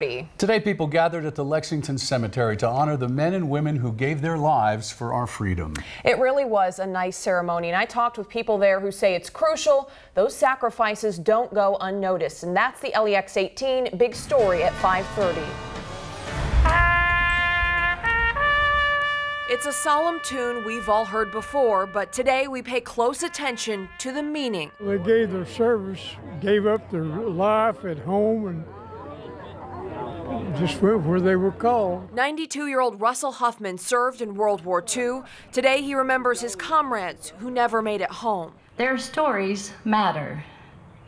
Today, people gathered at the Lexington Cemetery to honor the men and women who gave their lives for our freedom. It really was a nice ceremony, and I talked with people there who say it's crucial those sacrifices don't go unnoticed. And that's the LEX 18 big story at 530. It's a solemn tune we've all heard before, but today we pay close attention to the meaning. They gave their service, gave up their life at home, and just went where they were called. 92 year old Russell Huffman served in World War II. Today he remembers his comrades who never made it home. Their stories matter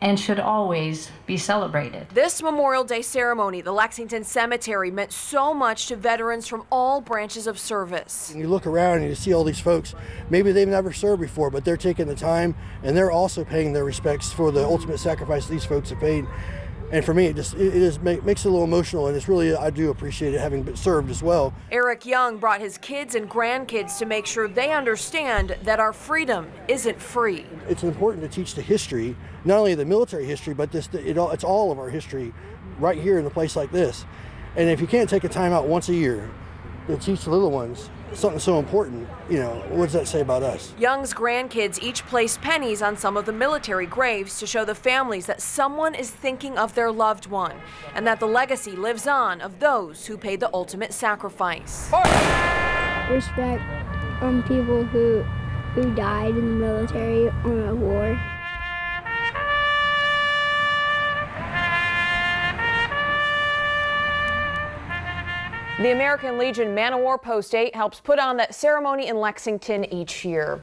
and should always be celebrated. This Memorial Day ceremony, the Lexington Cemetery, meant so much to veterans from all branches of service. You look around and you see all these folks, maybe they've never served before, but they're taking the time and they're also paying their respects for the ultimate sacrifice these folks have paid and for me it just it is makes it a little emotional and it's really i do appreciate it having been served as well. Eric young brought his kids and grandkids to make sure they understand that our freedom isn't free. It's important to teach the history not only the military history but this it all, it's all of our history right here in a place like this. And if you can't take a time out once a year to teach the little ones something so important, you know, what does that say about us? Young's grandkids each placed pennies on some of the military graves to show the families that someone is thinking of their loved one and that the legacy lives on of those who paid the ultimate sacrifice. Respect on people who who died in the military or a war. The American Legion Man o' War Post 8 helps put on that ceremony in Lexington each year.